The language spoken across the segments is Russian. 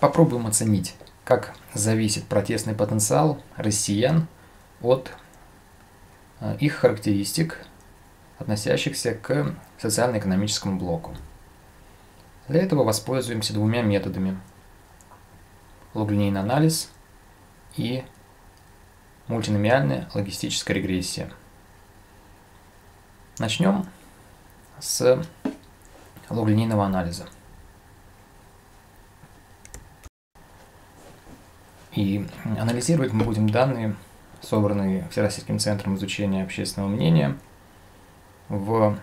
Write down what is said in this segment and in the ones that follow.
Попробуем оценить, как зависит протестный потенциал россиян от э, их характеристик, относящихся к социально-экономическому блоку. Для этого воспользуемся двумя методами. Логлинейный анализ и мультиномиальная логистическая регрессия. Начнем с логлинейного анализа. И анализировать мы будем данные, собранные Всероссийским центром изучения общественного мнения в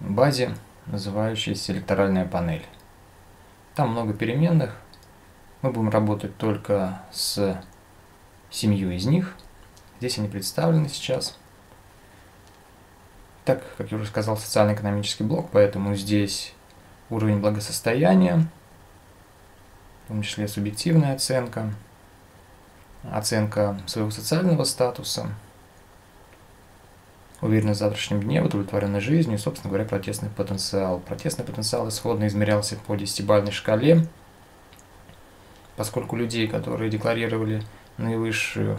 базе, называющейся электоральная панель. Там много переменных. Мы будем работать только с семью из них. Здесь они представлены сейчас. Так, как я уже сказал, социально-экономический блок, поэтому здесь уровень благосостояния, в том числе субъективная оценка, оценка своего социального статуса, уверенность в завтрашнем дне, удовлетворенной жизнью и, собственно говоря, протестный потенциал. Протестный потенциал исходно измерялся по десятибальной шкале, поскольку людей, которые декларировали наивысшую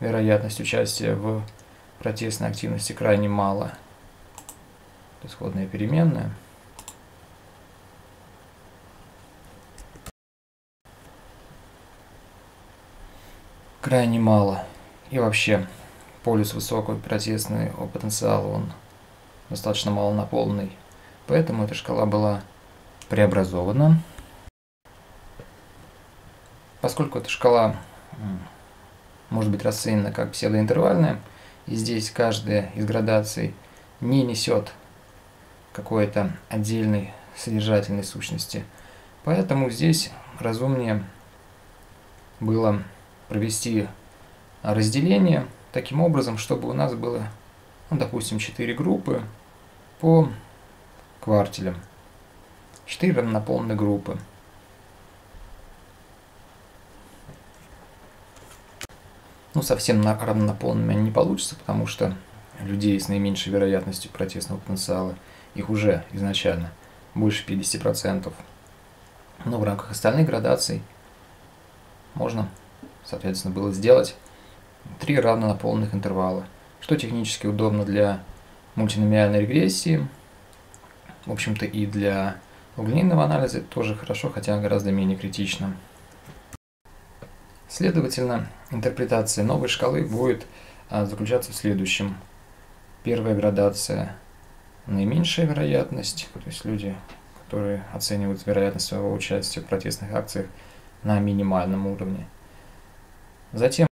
вероятность участия в протестной активности крайне мало. Исходная переменная – крайне мало. И вообще, полюс высокого протестного потенциала, он достаточно мало наполненный. Поэтому эта шкала была преобразована. Поскольку эта шкала может быть расценена как псевдоинтервальная, и здесь каждая из градаций не несет какой-то отдельной содержательной сущности. Поэтому здесь разумнее было провести разделение таким образом, чтобы у нас было, ну, допустим, 4 группы по квартелям. 4 равнонаполненные группы. Ну, совсем равнонаполненными они не получится, потому что людей с наименьшей вероятностью протестного потенциала, их уже изначально больше 50%. Но в рамках остальных градаций можно соответственно, было сделать три равнонаполненных интервала, что технически удобно для мультиномиальной регрессии, в общем-то и для углинейного анализа тоже хорошо, хотя гораздо менее критично. Следовательно, интерпретация новой шкалы будет а, заключаться в следующем. Первая градация – наименьшая вероятность, то есть люди, которые оценивают вероятность своего участия в протестных акциях на минимальном уровне – Затем